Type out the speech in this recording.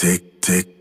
tick, tick.